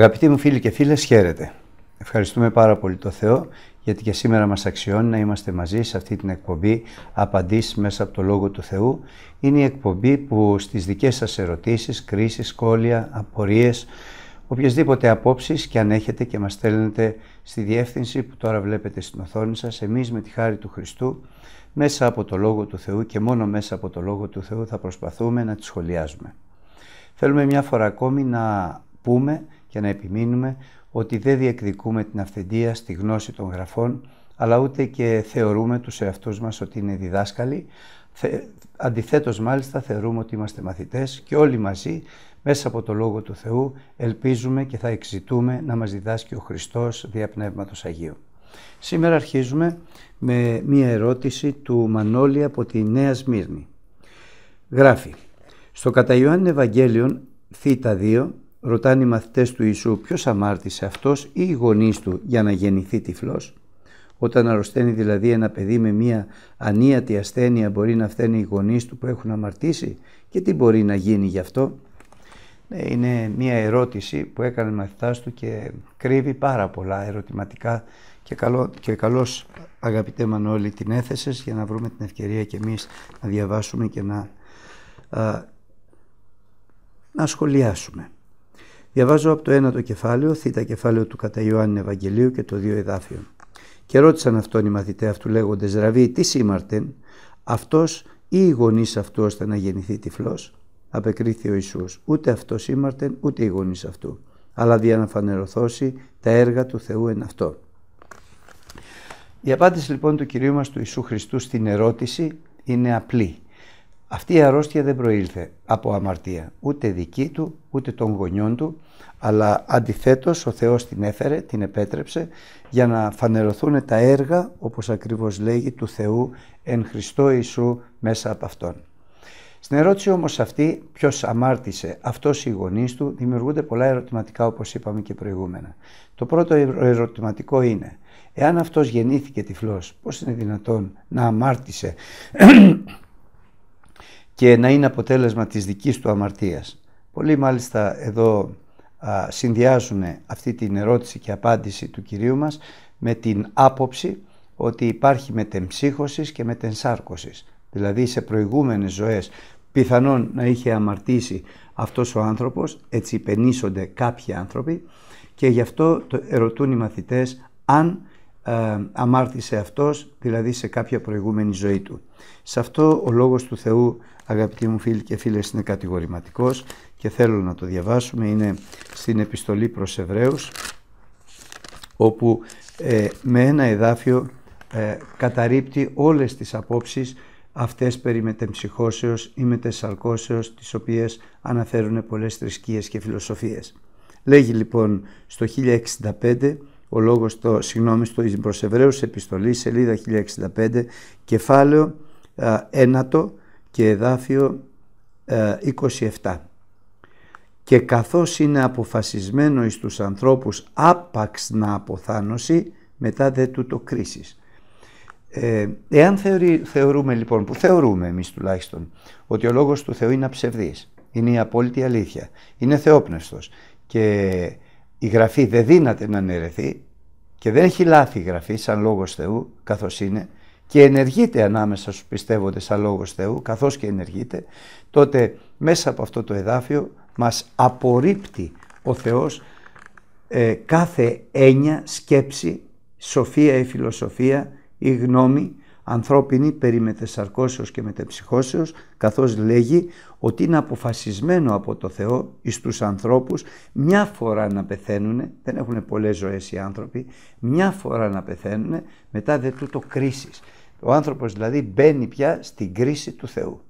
Αγαπητοί μου φίλοι και φίλες, χαίρετε. Ευχαριστούμε πάρα πολύ το Θεό γιατί και σήμερα μας αξιώνει να είμαστε μαζί σε αυτή την εκπομπή «Απαντήσεις μέσα από το Λόγο του Θεού». Είναι η εκπομπή που στις δικές σας ερωτήσεις, κρίσεις, σχόλια, απορίες, οποιασδήποτε απόψεις και αν έχετε και μας στέλνετε στη διεύθυνση που τώρα βλέπετε στην οθόνη σας, εμείς με τη χάρη του Χριστού μέσα από το Λόγο του Θεού και μόνο μέσα από το Λόγο του Θεού θα προσπαθούμε να τις σχολιάζουμε. Θέλουμε μια φορά ακόμη να πούμε και να επιμείνουμε ότι δεν διεκδικούμε την αυθεντία στη γνώση των γραφών, αλλά ούτε και θεωρούμε τους εαυτούς μας ότι είναι διδάσκαλοι. Αντιθέτως μάλιστα θεωρούμε ότι είμαστε μαθητές και όλοι μαζί μέσα από το Λόγο του Θεού ελπίζουμε και θα εξητούμε να μας διδάσκει ο Χριστός δια Πνεύματος Αγίου. Σήμερα αρχίζουμε με μία ερώτηση του Μανώλη από τη Νέα Σμύρνη. Γράφει «Στο κατά Ιωάννη Ευαγγέλιον θήτα 2 ρωτάνε οι μαθητές του Ιησού ποιος αμάρτησε αυτός ή οι γονείς του για να γεννηθεί τυφλός; Όταν αρρωσταίνει δηλαδή ένα παιδί με μία ανίατη ασθένεια μπορεί να φταίνει οι γονείς του που έχουν αμαρτήσει; Και τι μπορεί να γίνει γι' αυτό; Ναι, είναι μία ερώτηση που έκανε μαθητάς του και κρύβει πάρα πολλά ερωτηματικά και, καλό, και καλώς αγαπητέ Μανώλη την έθεσες για να βρούμε την ευκαιρία και εμείς να διαβάσουμε και να, να σχολιάσουμε. Διαβάζω από το ένα το κεφάλαιο, θήτα κεφάλαιο του κατά Ιωάννη Ευαγγελίου και το δύο εδάφιο. Και ρώτησαν αυτόν οι μαθητές αυτού λέγοντες Ραβί, τι σήμαρτεν, αυτός ή οι γονείς αυτού ώστε να γεννηθεί τυφλός; Απεκρίθη ο Ιησούς, ούτε αυτό σήμαρτεν, ούτε οι γονείς αυτού, αλλά δια να φανερωθώσει τα έργα του Θεού εν αυτό. Η απάντηση λοιπόν του Κυρίου μας του Ιησού Χριστού στην ερώτηση είναι απλή. Αυτή η αρρώστια δεν προήλθε από αμαρτία, ούτε δική του, ούτε των γονιών του, αλλά αντιθέτως ο Θεός την έφερε, την επέτρεψε για να φανερωθούν τα έργα, όπως ακριβώς λέγει, του Θεού εν Χριστώ Ιησού μέσα από Αυτόν. Στην ερώτηση όμως αυτή, ποιος αμάρτησε αυτός οι γονείς του, δημιουργούνται πολλά ερωτηματικά όπως είπαμε και προηγούμενα. Το πρώτο ερωτηματικό είναι, εάν αυτός γεννήθηκε τυφλός, πώς είναι δυνατόν να αμάρτησε και να είναι αποτέλεσμα της δικής του αμαρτίας. Πολλοί μάλιστα εδώ α, συνδυάζουν αυτή την ερώτηση και απάντηση του Κυρίου μας με την άποψη ότι υπάρχει μετεμψύχωσης και μετενσάρκωσης. Δηλαδή σε προηγούμενες ζωές πιθανόν να είχε αμαρτήσει αυτός ο άνθρωπος, έτσι υπενήσονται κάποιοι άνθρωποι και γι' αυτό το ερωτούν οι μαθητές αν ε, αμάρτησε αυτός, δηλαδή σε κάποια προηγούμενη ζωή του. Σε αυτό ο λόγος του Θεού, αγαπητοί μου φίλοι και φίλες, είναι κατηγορηματικός και θέλω να το διαβάσουμε. Είναι στην επιστολή προς Εβραίους, όπου ε, με ένα εδάφιο ε, καταρρύπτει όλες τις απόψεις αυτές περί μετεμψυχώσεως ή μετεσαρκώσεως, τις οποίες αναφέρουν πολλές θρησκείες και φιλοσοφίες. Λέγει λοιπόν στο 1065 ο λόγος το, συγγνώμη, στο προς Εβραίους επιστολή, σελίδα 1065, κεφάλαιο ένατο και εδάφιο 27. Και καθώς είναι αποφασισμένο εις τους ανθρώπους άπαξ να αποθάνωση, μετά δε τούτο κρίσης. Ε, εάν θεωρούμε λοιπόν, που θεωρούμε εμείς τουλάχιστον, ότι ο λόγος του Θεού είναι αψευδής, είναι η απόλυτη αλήθεια, είναι θεόπνευστος και η γραφή δεν δύναται να αναιρεθεί και δεν έχει λάθη η γραφή σαν λόγος Θεού καθώς είναι και ενεργείται ανάμεσα στους πιστεύοντες σαν λόγος Θεού καθώς και ενεργείται τότε μέσα από αυτό το εδάφιο μας απορρίπτει ο Θεός ε, κάθε έννοια, σκέψη, σοφία ή φιλοσοφία ή γνώμη ανθρώπινη περί μετεσαρκώσεως και μετεψυχώσεως καθώς λέγει ότι είναι αποφασισμένο από το Θεό εις τους ανθρώπους μια φορά να πεθαίνουν, δεν έχουν πολλές ζωές οι άνθρωποι, μια φορά να πεθαίνουν μετά δε τούτο κρίσης. Ο άνθρωπος δηλαδή μπαίνει πια στην κρίση του Θεού.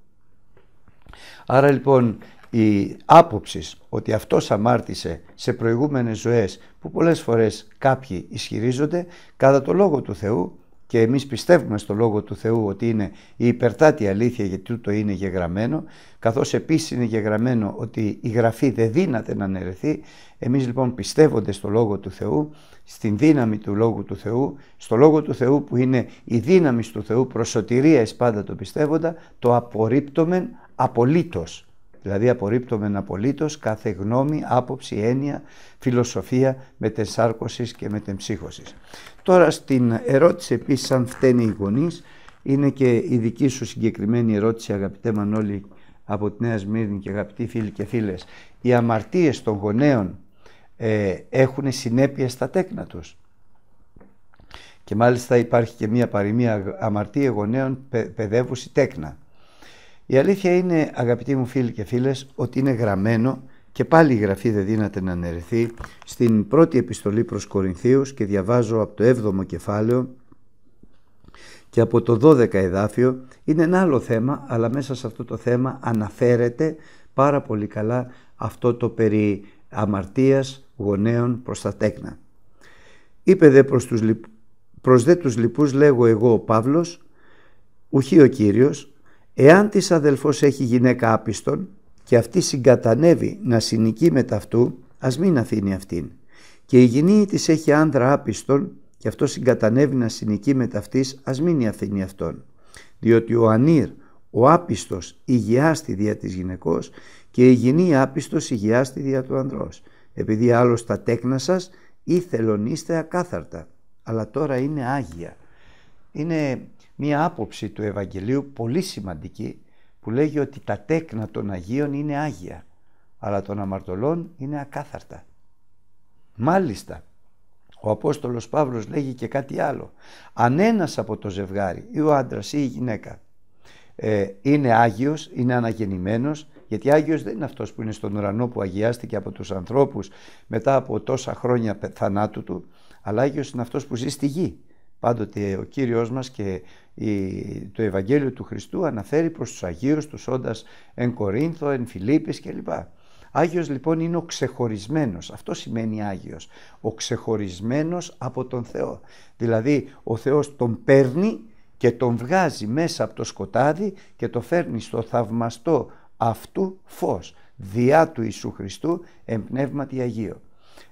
Άρα λοιπόν η άποψη ότι αυτός αμάρτησε σε προηγούμενες ζωές που πολλές φορές κάποιοι ισχυρίζονται κατά το Λόγο του Θεού και εμείς πιστεύουμε στο Λόγο του Θεού ότι είναι η υπερτάτη αλήθεια γιατί τούτο είναι γεγραμμένο καθώς επίσης είναι γεγραμμένο ότι η Γραφή δεν δύναται να αναιρεθεί. Εμείς λοιπόν πιστεύονται στο Λόγο του Θεού στην δύναμη του Λόγου του Θεού στο Λόγο του Θεού που είναι η δύναμη του Θεού προς σωτηρία εις πάντα το πιστεύοντα το απορρίπτομεν απολύτως Δηλαδή απορρίπτωμεν απολύτως κάθε γνώμη, άποψη, έννοια, φιλοσοφία μετεσάρκωσης και μετεμψύχωσης. Τώρα στην ερώτηση επίσης αν φταίνει οι γονείς, είναι και η δική σου συγκεκριμένη ερώτηση αγαπητέ Μανώλη από τη Νέα Σμύρνη και αγαπητοί φίλοι και φίλες. Οι αμαρτίες των γονέων ε, έχουν συνέπειε στα τέκνα τους; Και μάλιστα υπάρχει και μία παροιμία αμαρτία γονέων παιδεύουση τέκνα. Η αλήθεια είναι αγαπητοί μου φίλοι και φίλες ότι είναι γραμμένο και πάλι η γραφή δεν δύναται να αναιρεθεί στην πρώτη επιστολή προς Κορινθίους και διαβάζω από το 7ο κεφάλαιο και από το 12 εδάφιο είναι ένα άλλο θέμα αλλά μέσα σε αυτό το θέμα αναφέρεται πάρα πολύ καλά αυτό το περί αμαρτίας γονέων προς τα τέκνα. Είπε δε προς, τους, προς δε τους λοιπούς λέγω εγώ ο Παύλος ουχή ο Κύριος Εάν της αδελφός έχει γυναίκα άπιστον και αυτή συγκατανεύει να συνοικεί με ταυτού, ας μην αφήνει αυτήν. Και η γυνή της έχει άνδρα άπιστον και αυτό συγκατανεύει να συνοικεί με ταυτής, ας μην αφήνει αυτόν. Διότι ο ανήρ, ο άπιστος υγιάστη δια της γυναικός και η γυνή άπιστος υγιάστη δια του ανδρός. Επειδή άλλος τα τέκνα σας ήθελον είστε ακάθαρτα, αλλά τώρα είναι άγια. Είναι μία άποψη του Ευαγγελίου πολύ σημαντική που λέγει ότι τα τέκνα των Αγίων είναι Άγια αλλά των αμαρτωλών είναι ακάθαρτα. Μάλιστα, ο Απόστολος Παύλος λέγει και κάτι άλλο. Αν ένας από το ζευγάρι ή ο άντρας ή η γυναίκα ε, είναι Άγιος, είναι αναγεννημένος γιατί Άγιος δεν είναι αυτός που είναι στον ουρανό που αγιάστηκε από τους ανθρώπους μετά από τόσα χρόνια θανάτου του αλλά Άγιος είναι αυτός που ζει στη γη Πάντοτε ο Κύριος μας και το Ευαγγέλιο του Χριστού αναφέρει προς τους Αγίους τους όντας εν Κορίνθο, εν Φιλίππης κλπ. Άγιος λοιπόν είναι ο ξεχωρισμένος, αυτό σημαίνει Άγιος, ο ξεχωρισμένος από τον Θεό. Δηλαδή ο Θεός τον παίρνει και τον βγάζει μέσα από το σκοτάδι και το φέρνει στο θαυμαστό αυτού φως, διά του Ιησού Χριστού εν πνεύματι Αγίο.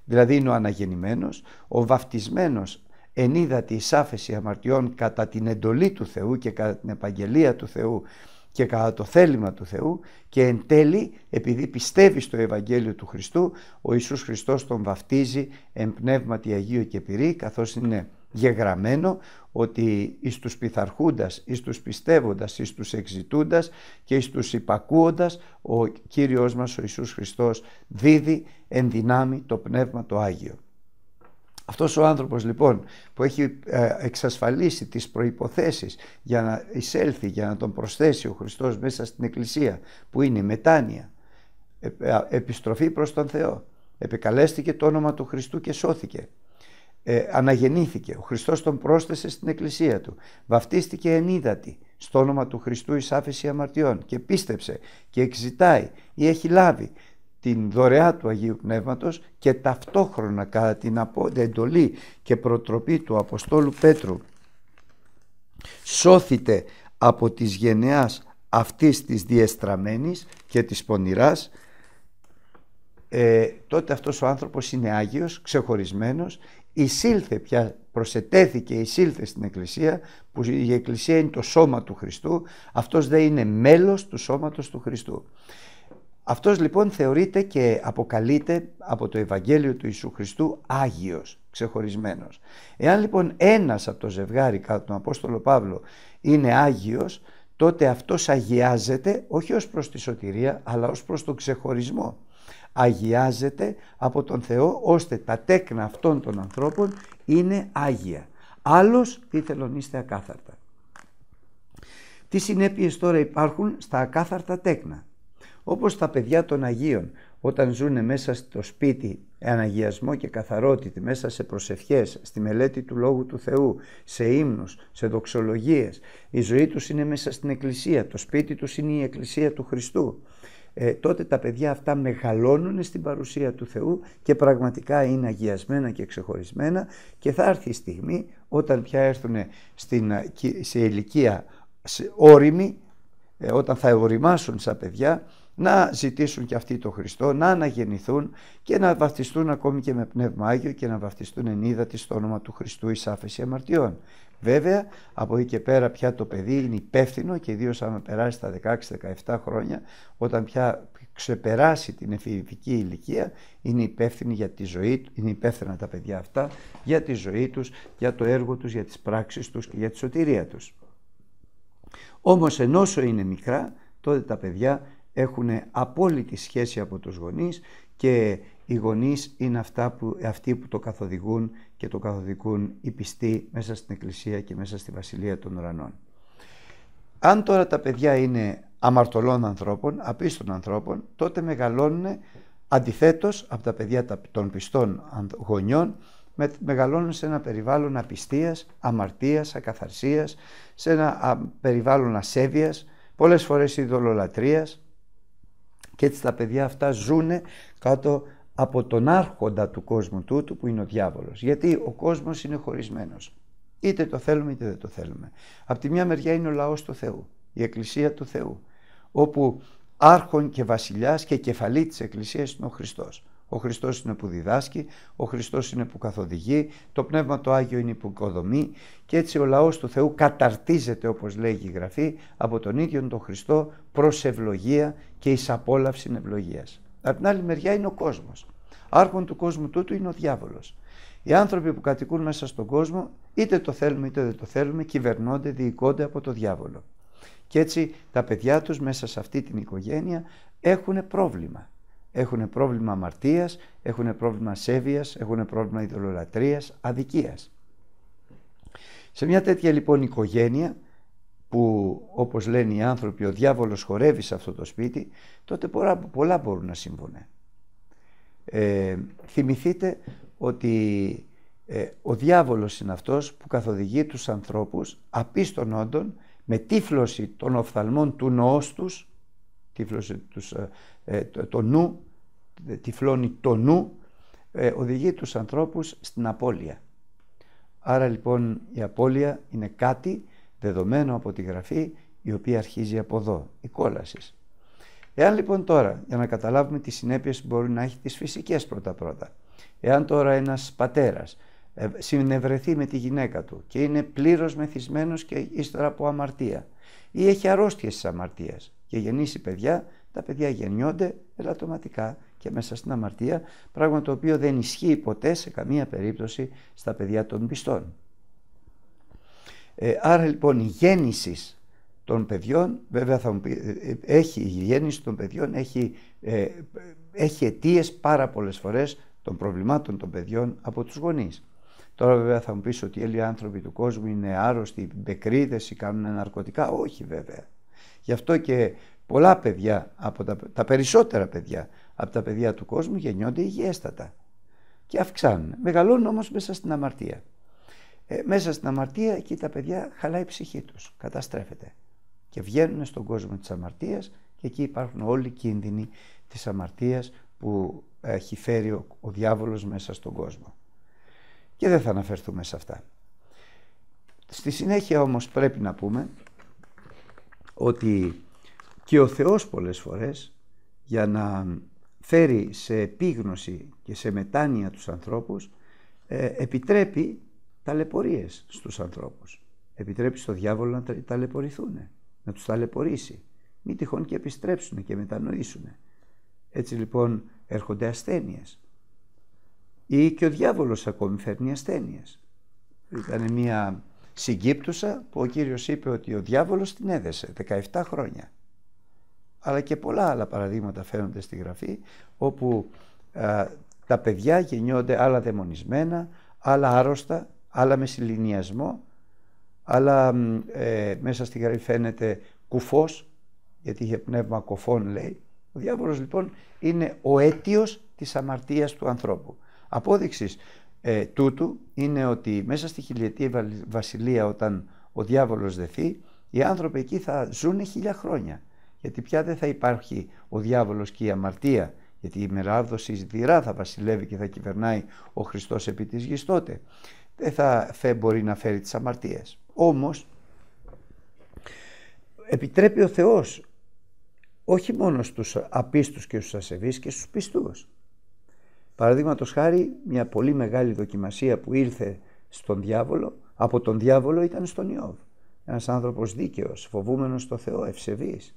Δηλαδή είναι ο αναγεννημένος, ο βαφτισμένος ενίδα τη άφεση αμαρτιών κατά την εντολή του Θεού και κατά την επαγγελία του Θεού και κατά το θέλημα του Θεού και εν τέλει επειδή πιστεύει στο Ευαγγέλιο του Χριστού ο Ιησούς Χριστός τον βαφτίζει εν πνεύματι Αγίου και Πυρή καθώς είναι γεγραμμένο ότι εις τους πειθαρχούντας, εις τους πιστεύοντας, εις τους εξητούντας και εις τους υπακούοντας ο Κύριος μας ο Ιησούς Χριστός δίδει εν δυνάμει το Πνεύμα το Άγιο. Αυτός ο άνθρωπος λοιπόν που έχει ε, εξασφαλίσει τις προϋποθέσεις για να εισέλθει, για να τον προσθέσει ο Χριστός μέσα στην Εκκλησία που είναι μετάνοια, ε, επιστροφή προς τον Θεό. Επικαλέστηκε το όνομα του Χριστού και σώθηκε. Ε, αναγεννήθηκε. Ο Χριστός τον πρόσθεσε στην Εκκλησία του. Βαφτίστηκε ενίδατη στο όνομα του Χριστού εις άφεση αμαρτιών και πίστεψε και εξητάει ή έχει λάβει την δωρεά του Αγίου Πνεύματος και ταυτόχρονα κατά την εντολή και προτροπή του Αποστόλου Πέτρου σώθητε από τις γενεάς αυτής της διεστραμμένης και της πονηράς. Ε, τότε αυτός ο άνθρωπος είναι Άγιος, ξεχωρισμένος. Εισήλθε πια, προσετέθηκε, εισήλθε στην Εκκλησία που η Εκκλησία είναι το σώμα του Χριστού. Αυτός δεν είναι μέλος του σώματος του Χριστού αυτός λοιπόν θεωρείται και αποκαλείται από το Ευαγγέλιο του Ιησού Χριστού Άγιος, ξεχωρισμένος. Εάν λοιπόν ένας από το ζευγάρι κατά τον Απόστολο Παύλο είναι Άγιος, τότε αυτός αγιάζεται όχι ως προς τη σωτηρία αλλά ως προς τον ξεχωρισμό. Αγιάζεται από τον Θεό ώστε τα τέκνα αυτών των ανθρώπων είναι Άγια. Άλλος ήθελον είστε ακάθαρτα. Τι συνέπειες τώρα υπάρχουν στα ακάθαρτα τέκνα; Όπως τα παιδιά των Αγίων όταν ζουν μέσα στο σπίτι αναγιασμό και καθαρότητα, μέσα σε προσευχές, στη μελέτη του Λόγου του Θεού, σε ύμνους, σε δοξολογίες. Η ζωή τους είναι μέσα στην Εκκλησία, το σπίτι τους είναι η Εκκλησία του Χριστού. Ε, τότε τα παιδιά αυτά μεγαλώνουν στην παρουσία του Θεού και πραγματικά είναι αγιασμένα και ξεχωρισμένα και θα έρθει η στιγμή όταν πια έρθουν στην, σε ηλικία όρημη, ε, όταν θα οριμάσουν σαν παιδιά, να ζητήσουν και αυτοί το Χριστό, να αναγεννηθούν και να βαφτιστούν ακόμη και με Πνεύμα Άγιο και να βαφτιστούν εν είδατη στο όνομα του Χριστού εις άφεση αμαρτιών. Βέβαια, από εκεί και πέρα πια το παιδί είναι υπεύθυνο και ιδίως αν περάσει τα 16-17 χρόνια, όταν πια ξεπεράσει την εφηβική ηλικία, είναι υπεύθυνοι για τη ζωή είναι υπεύθυνα τα παιδιά αυτά για τη ζωή τους, για το έργο τους, για τις πράξεις τους και για τη σωτηρία τους. Όμως ενώ είναι μικρά, τότε τα παιδιά έχουν απόλυτη σχέση από τους γονείς και οι γονείς είναι αυτά που, αυτοί που το καθοδηγούν και το καθοδηγούν οι πιστοί μέσα στην Εκκλησία και μέσα στη Βασιλεία των Ουρανών. Αν τώρα τα παιδιά είναι αμαρτωλών ανθρώπων, απίστων ανθρώπων, τότε μεγαλώνουν αντιθέτως από τα παιδιά των πιστών γονιών, μεγαλώνουν σε ένα περιβάλλον απιστίας, αμαρτίας, ακαθαρσίας, σε ένα περιβάλλον ασέβειας, πολλές φορές ειδωλολατρίας, και έτσι τα παιδιά αυτά ζούνε κάτω από τον άρχοντα του κόσμου τούτου που είναι ο διάβολος. Γιατί ο κόσμος είναι χωρισμένος. Είτε το θέλουμε είτε δεν το θέλουμε. Από τη μια μεριά είναι ο λαός του Θεού, η Εκκλησία του Θεού, όπου άρχον και βασιλιάς και κεφαλή της Εκκλησίας είναι ο Χριστός. Ο Χριστός είναι που διδάσκει, ο Χριστός είναι που καθοδηγεί, το Πνεύμα το Άγιο είναι που οικοδομεί και έτσι ο λαός του Θεού καταρτίζεται όπως λέγει η Γραφή από τον ίδιο τον Χριστό προς ευλογία και εις απόλαυση ευλογίας. Από την άλλη μεριά είναι ο κόσμος. Άρχον του κόσμου τούτου είναι ο διάβολος. Οι άνθρωποι που κατοικούν μέσα στον κόσμο, είτε το θέλουμε είτε δεν το θέλουμε, κυβερνώνται, διοικώνται από το διάβολο. Και έτσι τα παιδιά τους μέσα σε αυτή την οικογένεια έχουν πρόβλημα έχουν πρόβλημα αμαρτίας, έχουν πρόβλημα σέβειας, έχουν πρόβλημα ειδωλολατρίας, αδικίας. Σε μια τέτοια λοιπόν οικογένεια που όπως λένε οι άνθρωποι ο διάβολος χορεύει σε αυτό το σπίτι τότε πολλά, πολλά μπορούν να συμβούν. Ε, θυμηθείτε ότι ε, ο διάβολος είναι αυτός που καθοδηγεί τους ανθρώπους απίστων όντων με τύφλωση των οφθαλμών του νοός τους τύφλωσε τους, ε, ε, το, το νου, ε, τυφλώνει το νου, οδηγεί τους ανθρώπους στην απώλεια. Άρα λοιπόν η απώλεια είναι κάτι δεδομένο από τη Γραφή η οποία αρχίζει από εδώ, η κόλασης. Εάν λοιπόν τώρα, για να καταλάβουμε τις συνέπειες που μπορεί να έχει τις φυσικές πρώτα-πρώτα, εάν τώρα ένας πατέρας συνευρεθεί με τη γυναίκα του και είναι πλήρως μεθυσμένος και ύστερα από αμαρτία ή έχει αρρώστιες της αμαρτίας και γεννήσει παιδιά, τα παιδιά γεννιόνται ελαττωματικά και μέσα στην αμαρτία, πράγμα το οποίο δεν ισχύει ποτέ σε καμία περίπτωση στα παιδιά των πιστών. Ε, άρα λοιπόν η γέννησης των παιδιών, βέβαια θα μου πει, ε, έχει, η γέννηση των παιδιών έχει, ε, έχει αιτίες πάρα πολλές φορές των προβλημάτων των παιδιών από τους γονείς. Τώρα βέβαια θα μου πεις ότι οι άνθρωποι του κόσμου είναι άρρωστοι, μπεκρίδες ή κάνουν ναρκωτικά. Όχι βέβαια. Γι' αυτό και πολλά παιδιά, από τα, τα περισσότερα παιδιά από τα παιδιά του κόσμου γεννιόνται υγιέστατα και αυξάνουν. Μεγαλώνουν όμως μέσα στην αμαρτία. Ε, μέσα στην αμαρτία εκεί τα παιδιά χαλάει η ψυχή τους, καταστρέφεται και βγαίνουν στον κόσμο της αμαρτίας και εκεί υπάρχουν όλοι οι κίνδυνοι της αμαρτίας που έχει φέρει ο, ο διάβολος μέσα στον κόσμο. Και δεν θα αναφερθούμε σε αυτά. Στη συνέχεια όμως πρέπει να πούμε ότι και ο Θεός πολλές φορές για να φέρει σε επίγνωση και σε μετάνοια τους ανθρώπους ε, επιτρέπει ταλαιπωρίες στους ανθρώπους. Επιτρέπει στο διάβολο να ταλαιπωρηθούν, να τους ταλαιπωρήσει. Μην τυχόν και επιστρέψουν και μετανοήσουν. Έτσι λοιπόν έρχονται ασθένειες. Ή και ο διάβολος ακόμη φέρνει ασθένειες. Ήταν μια συγκύπτουσα που ο Κύριος είπε ότι ο διάβολος την έδεσε 17 χρόνια. Αλλά και πολλά άλλα παραδείγματα φαίνονται στη Γραφή όπου τα παιδιά γεννιόνται άλλα δαιμονισμένα, άλλα άρρωστα, άλλα με συλληνιασμό, αλλά ε, μέσα στη γραφή φαίνεται κουφός, γιατί είχε πνεύμα κοφών λέει. Ο διάβολος λοιπόν είναι ο αίτιος της αμαρτίας του ανθρώπου. Απόδειξης ε, τούτου είναι ότι μέσα στη χιλιετή βασιλεία όταν ο διάβολος δεθεί, οι άνθρωποι εκεί θα ζουν χίλια χρόνια. Γιατί πια δεν θα υπάρχει ο διάβολος και η αμαρτία, γιατί η μεράβδοση δειρά θα βασιλεύει και θα κυβερνάει ο Χριστός επί της γης τότε. Δεν θα φε, μπορεί να φέρει τις αμαρτίες. Όμως επιτρέπει ο Θεός όχι μόνο στους απίστους και στους ασεβείς και στους πιστούς. Παραδείγματος χάρη μια πολύ μεγάλη δοκιμασία που ήρθε στον διάβολο, από τον διάβολο ήταν στον Ιώβ. Ένας άνθρωπος δίκαιος, φοβούμενος στο Θεό, ευσεβής,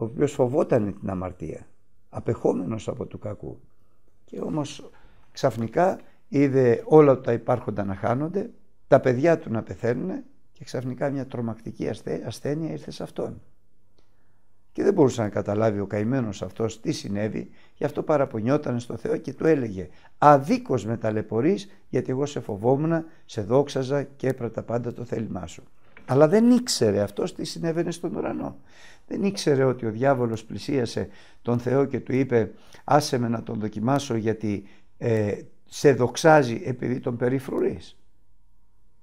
ο οποίος φοβόταν την αμαρτία, απεχόμενος από του κακού. Και όμως ξαφνικά είδε όλα τα υπάρχοντα να χάνονται, τα παιδιά του να πεθαίνουν και ξαφνικά μια τρομακτική ασθένεια ήρθε σε αυτόν. Και δεν μπορούσε να καταλάβει ο καημένος αυτός τι συνέβη, γι' αυτό παραπονιόταν στο Θεό και του έλεγε «Αδίκως με ταλαιπωρείς, γιατί εγώ σε φοβόμουν, σε δόξαζα και έπρατα πάντα το θέλημά σου». Αλλά δεν ήξερε αυτός τι συνέβαινε στον ουρανό. Δεν ήξερε ότι ο διάβολος πλησίασε τον Θεό και του είπε «Άσε με να τον δοκιμάσω γιατί ε, σε δοξάζει επειδή τον περιφρουρείς».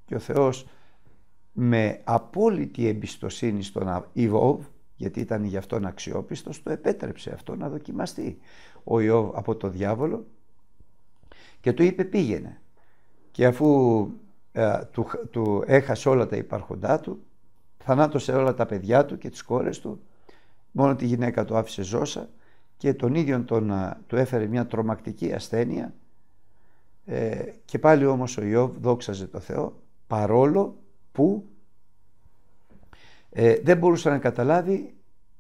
Και ο Θεός με απόλυτη εμπιστοσύνη στον Ιβόβ γιατί ήταν γι' αυτόν αξιόπιστος, το επέτρεψε αυτό να δοκιμαστεί ο Ιώβ από το διάβολο και του είπε πήγαινε. Και αφού ε, του, του έχασε όλα τα υπάρχοντά του, θανάτωσε όλα τα παιδιά του και τις κόρες του, μόνο τη γυναίκα του άφησε ζώσα και τον ίδιο τον, ε, του έφερε μια τρομακτική ασθένεια ε, και πάλι όμως ο Ιώβ δόξαζε το Θεό παρόλο που ε, δεν μπορούσε να καταλάβει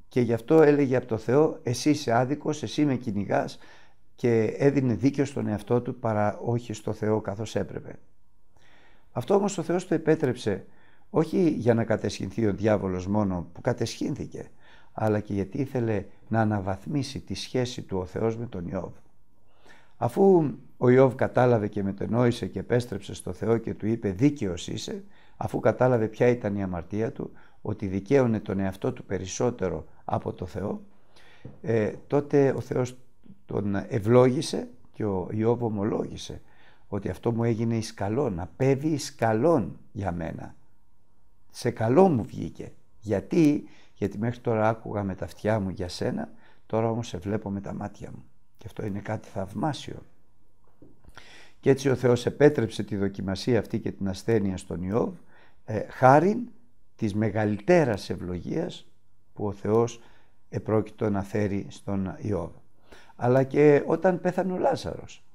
και γι' αυτό έλεγε από το Θεό εσύ είσαι άδικος, εσύ με κυνηγάς και έδινε δίκιο στον εαυτό του παρά όχι στο Θεό καθώς έπρεπε. Αυτό όμως ο Θεός το επέτρεψε όχι για να κατεσχυνθεί ο διάβολος μόνο που κατεσχύνθηκε αλλά και γιατί ήθελε να αναβαθμίσει τη σχέση του ο Θεός με τον Ιώβ. Αφού ο Ιώβ κατάλαβε και μετενόησε και επέστρεψε στο Θεό και του είπε δίκαιος είσαι, αφού κατάλαβε ποια ήταν η αμαρτία του, ότι δικαίωνε τον εαυτό του περισσότερο από το Θεό, ε, τότε ο Θεός τον ευλόγησε και ο Ιώβ ομολόγησε ότι αυτό μου έγινε εις καλόν, απέβη εις καλόν για μένα. Σε καλό μου βγήκε. Γιατί, γιατί μέχρι τώρα άκουγα με τα αυτιά μου για σένα, τώρα όμως σε βλέπω με τα μάτια μου. Και αυτό είναι κάτι θαυμάσιο. Και έτσι ο Θεός επέτρεψε τη δοκιμασία αυτή και την ασθένεια στον Ιώβ, ε, χάριν της μεγαλύτερας ευλογίας που ο Θεός επρόκειτο να φέρει στον Ιώβ. Αλλά και όταν πέθανε ο Λάζαρος.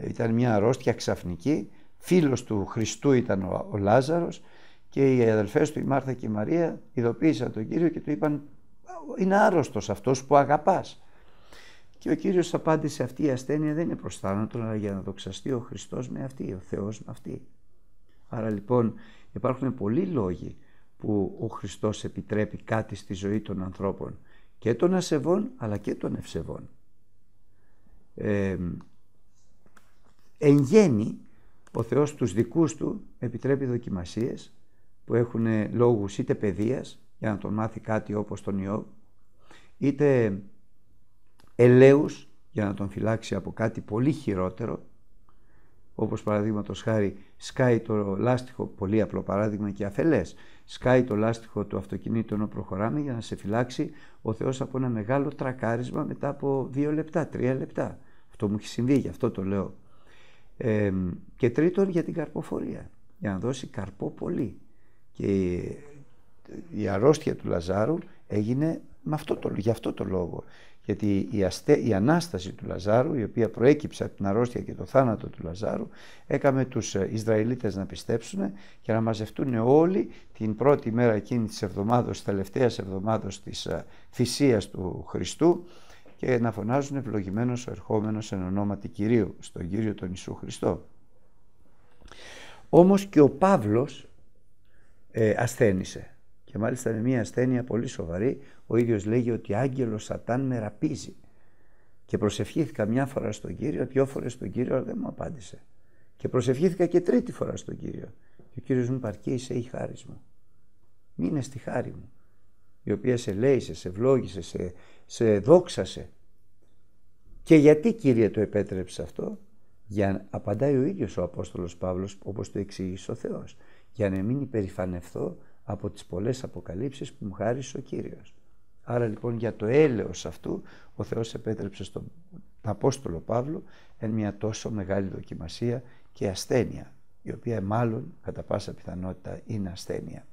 Ε, ήταν μια αρρώστια ξαφνική, φίλος του Χριστού ήταν ο, Λάζαρος και οι αδελφές του η Μάρθα και η Μαρία ειδοποίησαν τον Κύριο και του είπαν είναι άρρωστος αυτός που αγαπάς. Και ο Κύριος απάντησε αυτή η ασθένεια δεν είναι προς θάνατο αλλά για να δοξαστεί ο Χριστός με αυτή, ο Θεός με αυτή. Άρα λοιπόν υπάρχουν πολλοί λόγοι που ο Χριστός επιτρέπει κάτι στη ζωή των ανθρώπων και των ασεβών αλλά και των ευσεβών. Ε, εν γέννη, ο Θεός τους δικούς του επιτρέπει δοκιμασίες που έχουν λόγους είτε παιδείας για να τον μάθει κάτι όπως τον Ιώβ είτε ελέους για να τον φυλάξει από κάτι πολύ χειρότερο όπως παραδείγματος χάρη σκάει το λάστιχο, πολύ απλό παράδειγμα και αφελές, σκάει το λάστιχο του αυτοκινήτου ενώ προχωράμε για να σε φυλάξει ο Θεός από ένα μεγάλο τρακάρισμα μετά από δύο λεπτά, τρία λεπτά. Αυτό μου έχει συμβεί, γι' αυτό το λέω. Ε, και τρίτον για την καρποφορία, για να δώσει καρπό πολύ. Και η αρρώστια του Λαζάρου έγινε με αυτό το, για αυτό το λόγο. Γιατί η, αστε, η Ανάσταση του Λαζάρου, η οποία προέκυψε από την αρρώστια και το θάνατο του Λαζάρου, έκαμε τους ε, Ισραηλίτες να πιστέψουν και να μαζευτούν όλοι την πρώτη μέρα εκείνης της εβδομάδος, της τελευταίας εβδομάδος της ε, θυσίας του Χριστού και να φωνάζουν ευλογημένος ο ερχόμενος εν ονόματι Κυρίου, στον Κύριο τον Ιησού Χριστό. Όμως και ο Παύλος ε, ασθένησε. Και μάλιστα με μια ασθένεια πολύ σοβαρή ο ίδιος λέγει ότι άγγελος σατάν με ραπίζει και προσευχήθηκα μια φορά στον Κύριο, δυο φορές στον Κύριο αλλά δεν μου απάντησε. Και προσευχήθηκα και τρίτη φορά στον Κύριο. Και Ο Κύριος μου παρκεί είσαι η χάρης μου. Μείνε στη χάρη μου, η οποία σε λέει, σε ευλόγησε, σε, σε δόξασε. Και γιατί Κύριε το επέτρεψες αυτό, για να απαντάει ο ίδιος ο Απόστολος Παύλος όπως το εξήγησε ο Θεός, για να μην υπερηφανευθώ από τις πολλές αποκαλύψεις που μου χάρισε ο Κύριος. Άρα λοιπόν για το έλεος αυτού ο Θεός επέτρεψε στον Απόστολο Παύλο εν μια τόσο μεγάλη δοκιμασία και ασθένεια, η οποία μάλλον κατά πάσα πιθανότητα είναι ασθένεια.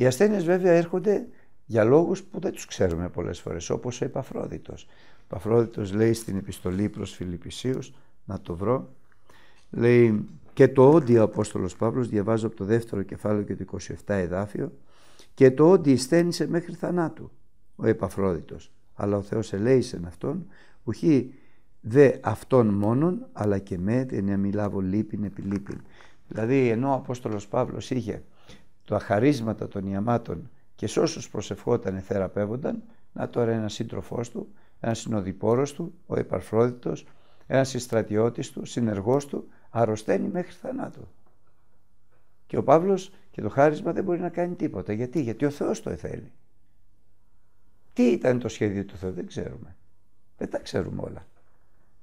Οι ασθένειες βέβαια έρχονται για λόγους που δεν τους ξέρουμε πολλές φορές, όπως ο Επαφρόδιτος. Ο Επαφρόδιτος λέει στην επιστολή προς Φιλιππισίους, να το βρω, λέει και το όντι ο Απόστολος Παύλος, διαβάζω από το δεύτερο κεφάλαιο και το 27 εδάφιο, και το όντι στένησε μέχρι θανάτου ο Επαφρόδιτος. Αλλά ο Θεός ελέησεν αυτόν, ουχή δε αυτόν μόνον, αλλά και με δεν μιλάβω λύπην επί λύπην. Δηλαδή ενώ ο Απόστολος Παύλος είχε τα χαρίσματα των ιαμάτων και σε όσους προσευχόταν θεραπεύονταν, να τώρα ένας σύντροφός του, ένας συνοδοιπόρος του, ο Επαφρόδιτος, ένας συστρατιώτης του, συνεργός του, αρρωσταίνει μέχρι θανάτου. Και ο Παύλος και το χάρισμα δεν μπορεί να κάνει τίποτα. Γιατί, γιατί ο Θεός το θέλει. Τι ήταν το σχέδιο του Θεού, δεν ξέρουμε. Δεν τα ξέρουμε όλα.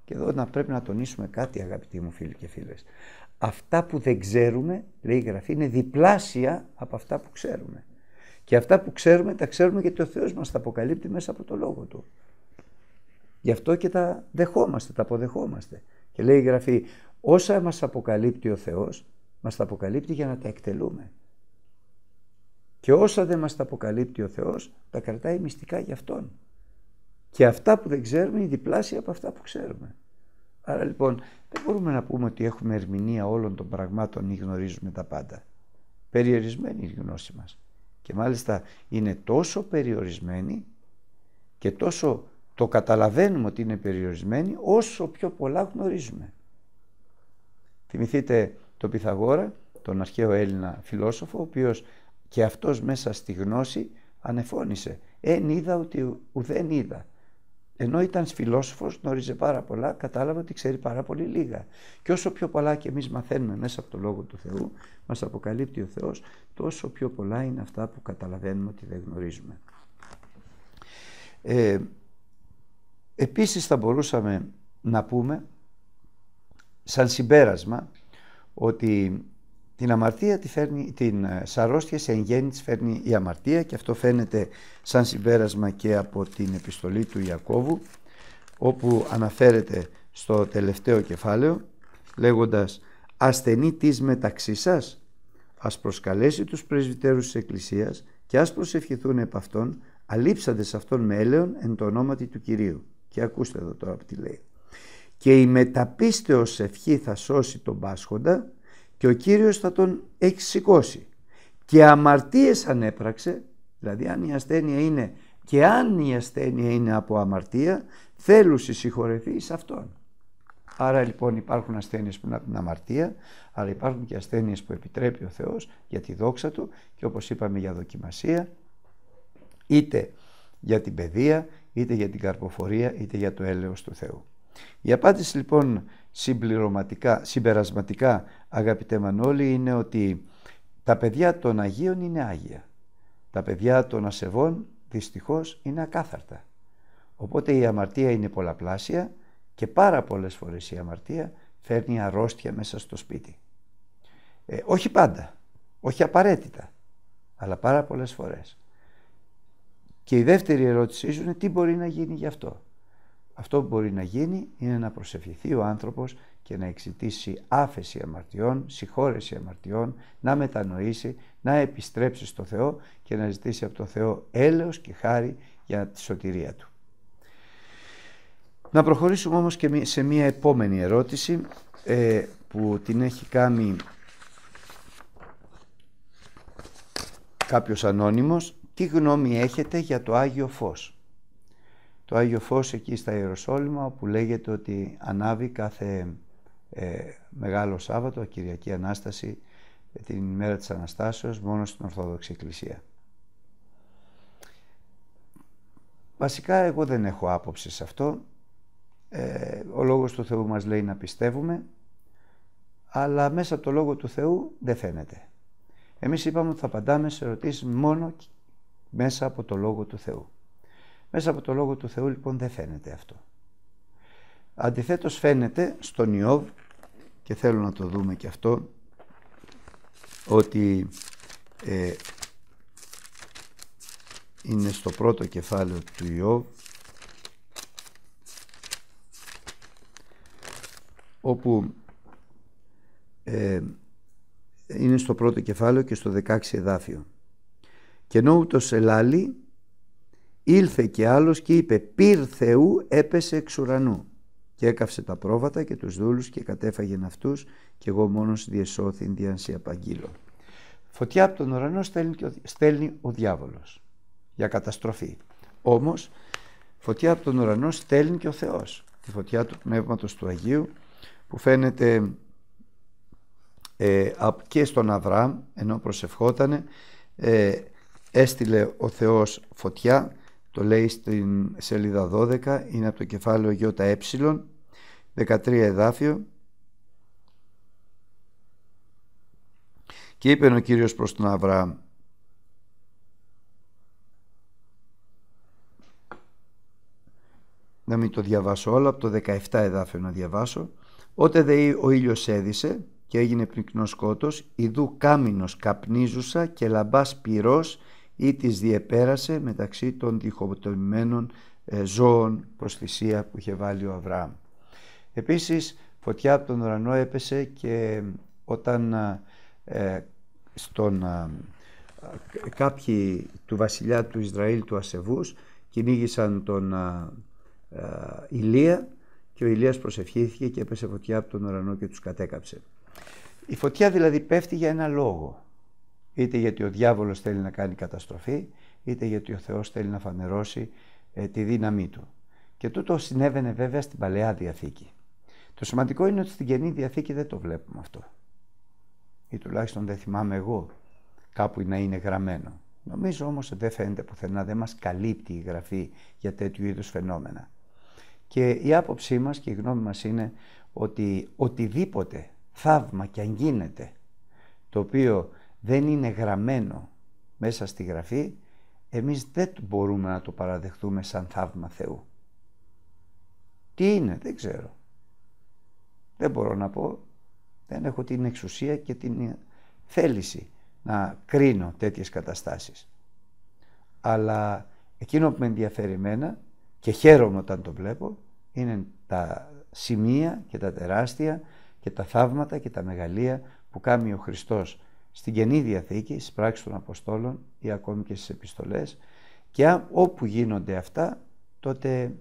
Και εδώ να πρέπει να τονίσουμε κάτι αγαπητοί μου φίλοι και φίλες. Αυτά που δεν ξέρουμε, λέει η Γραφή, είναι διπλάσια από αυτά που ξέρουμε. Και αυτά που ξέρουμε τα ξέρουμε γιατί ο Θεός μας τα αποκαλύπτει μέσα από το Λόγο Του. Γι' αυτό και τα δεχόμαστε, τα αποδεχόμαστε. Και λέει η Γραφή, όσα μας αποκαλύπτει ο Θεός, μας τα αποκαλύπτει για να τα εκτελούμε. Και όσα δεν μας τα αποκαλύπτει ο Θεός, τα κρατάει μυστικά για Αυτόν. Και αυτά που δεν ξέρουμε είναι διπλάσια από αυτά που ξέρουμε. Άρα λοιπόν δεν μπορούμε να πούμε ότι έχουμε ερμηνεία όλων των πραγμάτων ή γνωρίζουμε τα πάντα. Περιορισμένη η γνώση μας. Και μάλιστα είναι τόσο περιορισμένη και τόσο το καταλαβαίνουμε ότι είναι περιορισμένη όσο πιο πολλά γνωρίζουμε. Θυμηθείτε το Πυθαγόρα, τον αρχαίο Έλληνα φιλόσοφο, ο οποίος και αυτός μέσα στη γνώση ανεφώνησε. «Εν είδα ότι ουδέν είδα». Ενώ ήταν φιλόσοφος, γνώριζε πάρα πολλά, κατάλαβε ότι ξέρει πάρα πολύ λίγα. Και όσο πιο πολλά και εμείς μαθαίνουμε μέσα από το Λόγο του Θεού, μας αποκαλύπτει ο Θεός, τόσο πιο πολλά είναι αυτά που καταλαβαίνουμε ότι δεν γνωρίζουμε. Ε, επίσης θα μπορούσαμε να πούμε, σαν συμπέρασμα, ότι την αμαρτία τη φέρνει, την ε, σαρρώστια σε εγγέννη της φέρνει η αμαρτία και αυτό φαίνεται σαν συμπέρασμα και από την επιστολή του Ιακώβου όπου αναφέρεται στο τελευταίο κεφάλαιο λέγοντας «Ασθενή της μεταξύ σας, ας προσκαλέσει τους πρεσβυτέρους της Εκκλησίας και ας προσευχηθούν επ' αυτόν, αλείψαντες αυτόν με έλεον εν το ονόματι του Κυρίου». Και ακούστε εδώ τώρα τι λέει. «Και η μεταπίστεως ευχή θα σώσει τον πάσχοντα και ο Κύριος θα τον έχει σηκώσει. Και αμαρτίες ανέπραξε, δηλαδή αν η ασθένεια είναι και αν η ασθένεια είναι από αμαρτία, θέλουν συγχωρεθεί σε αυτόν. Άρα λοιπόν υπάρχουν ασθένειες που είναι από την αμαρτία, αλλά υπάρχουν και ασθένειες που επιτρέπει ο Θεός για τη δόξα Του και όπως είπαμε για δοκιμασία, είτε για την παιδεία, είτε για την καρποφορία, είτε για το έλεος του Θεού. Η απάντηση λοιπόν συμπληρωματικά, συμπερασματικά αγαπητέ Μανώλη είναι ότι τα παιδιά των Αγίων είναι Άγια. Τα παιδιά των ασεβών δυστυχώς είναι ακάθαρτα. Οπότε η αμαρτία είναι πολλαπλάσια και πάρα πολλές φορές η αμαρτία φέρνει αρρώστια μέσα στο σπίτι. Ε, όχι πάντα, όχι απαραίτητα, αλλά πάρα πολλές φορές. Και η δεύτερη ερώτησή σου είναι τι μπορεί να γίνει γι' αυτό. Αυτό που μπορεί να γίνει είναι να προσευχηθεί ο άνθρωπος και να εξητήσει άφεση αμαρτιών, συγχώρεση αμαρτιών, να μετανοήσει, να επιστρέψει στο Θεό και να ζητήσει από το Θεό έλεος και χάρη για τη σωτηρία Του. Να προχωρήσουμε όμως και σε μία επόμενη ερώτηση ε, που την έχει κάνει κάποιος ανώνυμος. Τι γνώμη έχετε για το Άγιο Φως; Το Άγιο Φως εκεί στα Ιεροσόλυμα όπου λέγεται ότι ανάβει κάθε ε, Μεγάλο Σάββατο, Κυριακή Ανάσταση, την ημέρα της Αναστάσεως μόνο στην Ορθόδοξη Εκκλησία. Βασικά εγώ δεν έχω άποψη σε αυτό. Ε, ο Λόγος του Θεού μας λέει να πιστεύουμε, αλλά μέσα από το Λόγο του Θεού δεν φαίνεται. Εμείς είπαμε ότι θα απαντάμε σε ερωτήσεις μόνο μέσα από το Λόγο του Θεού. Μέσα από το Λόγο του Θεού λοιπόν δεν φαίνεται αυτό. Αντιθέτως φαίνεται στον Ιώβ και θέλω να το δούμε και αυτό ότι ε, είναι στο πρώτο κεφάλαιο του Ιώβ όπου ε, είναι στο πρώτο κεφάλαιο και στο 16 εδάφιο. Και ενώ ούτως ελάλη ήλθε και άλλος και είπε «Πυρ Θεού έπεσε εξ ουρανού» και έκαυσε τα πρόβατα και τους δούλους και κατέφαγε αυτούς και εγώ μόνος διεσώθην διανσή απαγγείλω. Φωτιά από τον ουρανό στέλνει, στέλνει ο διάβολος για καταστροφή. Όμως φωτιά από τον ουρανό στέλνει και ο Θεός. Τη φωτιά του Πνεύματος του Αγίου που φαίνεται ε, και στον Αβραάμ ενώ προσευχότανε ε, έστειλε ο Θεός φωτιά το λέει στην σελίδα 12 είναι από το κεφάλαιο ΙΕ 13 εδάφιο. Και είπε ο Κύριος προς τον Αβραάμ να μην το διαβάσω όλο από το 17 εδάφιο να διαβάσω. Ότε δε ο ήλιος έδισε και έγινε πνικνός σκότος, ιδού κάμινος καπνίζουσα και λαμπάς πυρός ή της διεπέρασε μεταξύ των διχοτομημένων ε, ζώων προς θυσία που είχε βάλει ο Αβραάμ. Επίσης φωτιά από τον ουρανό έπεσε και όταν ε, στον κάποιοι του βασιλιά του Ισραήλ του Ασεβούς κυνήγησαν τον Ηλία και ο Ηλίας προσευχήθηκε και έπεσε φωτιά από τον ουρανό και τους κατέκαψε. Η φωτιά δηλαδή πέφτει για ένα λόγο. Είτε γιατί ο διάβολος θέλει να κάνει καταστροφή, είτε γιατί ο Θεός θέλει να φανερώσει ε, τη δύναμή του. Και τούτο συνέβαινε βέβαια στην Παλαιά Διαθήκη. Το σημαντικό είναι ότι στην Καινή Διαθήκη δεν το βλέπουμε αυτό. Ή τουλάχιστον δεν θυμάμαι εγώ κάπου να είναι γραμμένο. Νομίζω όμως ότι δεν φαίνεται πουθενά, δεν μας καλύπτει η γραφή για τέτοιου είδους φαινόμενα. Και η άποψή μας και η γνώμη μας είναι ότι οτιδήποτε θαύμα και αν γίνεται το οποίο δεν είναι γραμμένο μέσα στη γραφή εμείς δεν μπορούμε να το παραδεχτούμε σαν θαύμα Θεού. Τι είναι, δεν ξέρω. Δεν μπορώ να πω, δεν έχω την εξουσία και την θέληση να κρίνω τέτοιες καταστάσεις. Αλλά εκείνο που με ενδιαφέρει εμένα και χαίρομαι όταν το βλέπω είναι τα σημεία και τα τεράστια και τα θαύματα και τα μεγαλεία που κάνει ο Χριστός στην Καινή Διαθήκη, στις πράξεις των Αποστόλων ή ακόμη και στις επιστολές και όπου γίνονται αυτά τότε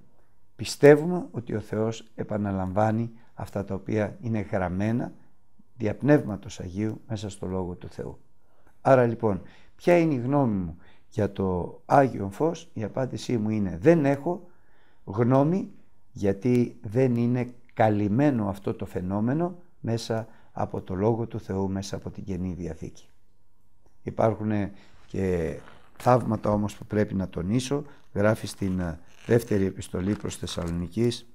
πιστεύουμε ότι ο Θεός επαναλαμβάνει αυτά τα οποία είναι γραμμένα διαπνεύματος Αγίου μέσα στο Λόγο του Θεού. Άρα λοιπόν, ποια είναι η γνώμη μου για το Άγιο Φως, η απάντησή μου είναι δεν έχω γνώμη γιατί δεν είναι καλυμμένο αυτό το φαινόμενο μέσα από το Λόγο του Θεού, μέσα από την Καινή Διαθήκη. Υπάρχουν και θαύματα όμως που πρέπει να τονίσω, γράφει στην ε, δεύτερη επιστολή προς Θεσσαλονικής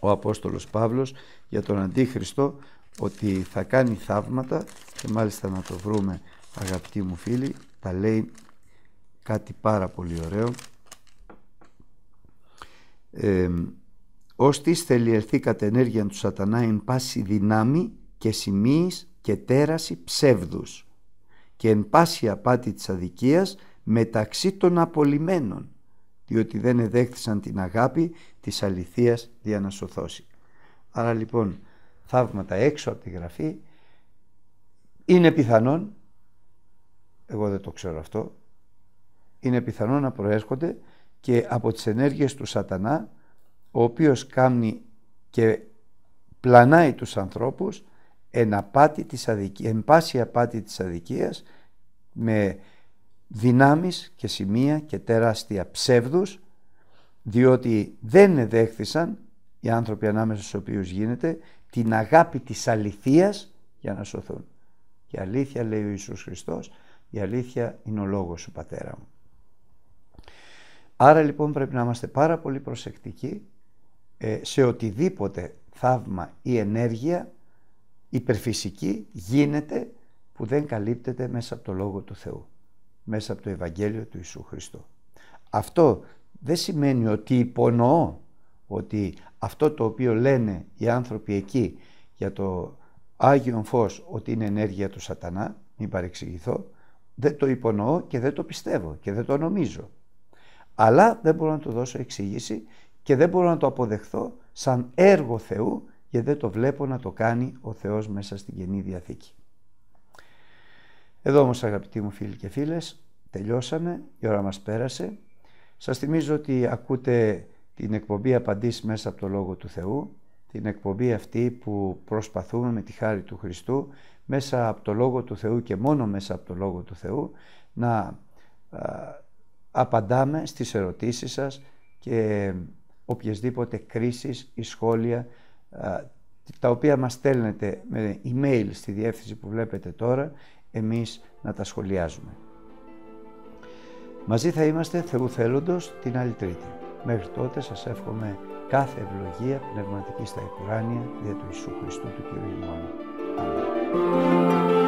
ο Απόστολος Παύλος για τον Αντίχριστο ότι θα κάνει θαύματα και μάλιστα να το βρούμε αγαπητοί μου φίλοι, τα λέει κάτι πάρα πολύ ωραίο ε, ως της θελιερθεί κατ' ενέργεια του σατανά εν πάση δυνάμει και σημείης και τέραση ψεύδους και εν πάση απάτη της αδικίας μεταξύ των απολυμένων διότι δεν εδέχθησαν την αγάπη της αληθείας για να σωθώσει. Άρα λοιπόν θαύματα έξω από τη Γραφή είναι πιθανόν, εγώ δεν το ξέρω αυτό, είναι πιθανόν να προέρχονται και από τις ενέργειες του σατανά ο οποίος κάνει και πλανάει τους ανθρώπους εν, απάτη της αδικίας, εν πάση απάτη της αδικίας με δυνάμεις και σημεία και τεράστια ψεύδους διότι δεν εδέχθησαν οι άνθρωποι ανάμεσα στους οποίους γίνεται την αγάπη της αληθείας για να σωθούν. Η αλήθεια λέει ο Ιησούς Χριστός, η αλήθεια είναι ο λόγος σου πατέρα μου. Άρα λοιπόν πρέπει να είμαστε πάρα πολύ προσεκτικοί ε, σε οτιδήποτε θαύμα ή ενέργεια υπερφυσική γίνεται που δεν καλύπτεται μέσα από το Λόγο του Θεού, μέσα από το Ευαγγέλιο του Ιησού Χριστού. Αυτό δεν σημαίνει ότι υπονοώ ότι αυτό το οποίο λένε οι άνθρωποι εκεί για το Άγιον Φως ότι είναι ενέργεια του σατανά, μην παρεξηγηθώ, δεν το υπονοώ και δεν το πιστεύω και δεν το νομίζω. Αλλά δεν μπορώ να του δώσω εξήγηση και δεν μπορώ να το αποδεχθώ σαν έργο Θεού γιατί δεν το βλέπω να το κάνει ο Θεός μέσα στην Καινή Διαθήκη. Εδώ όμως αγαπητοί μου φίλοι και φίλες, τελειώσαμε, η ώρα μας πέρασε. Σας θυμίζω ότι ακούτε την εκπομπή απαντήσεις μέσα από το Λόγο του Θεού, την εκπομπή αυτή που προσπαθούμε με τη χάρη του Χριστού μέσα από το Λόγο του Θεού και μόνο μέσα από το Λόγο του Θεού να απαντάμε στις ερωτήσεις σας και οποιασδήποτε κρίσεις ή σχόλια τα οποία μας στέλνετε με email στη διεύθυνση που βλέπετε τώρα εμείς να τα σχολιάζουμε. Μαζί θα είμαστε Θεού θέλοντος την άλλη Τρίτη. Μέχρι τότε σας εύχομαι κάθε ευλογία πνευματική στα Εκουράνια δια του Ιησού Χριστού του Κύριου ημών. Αμήν.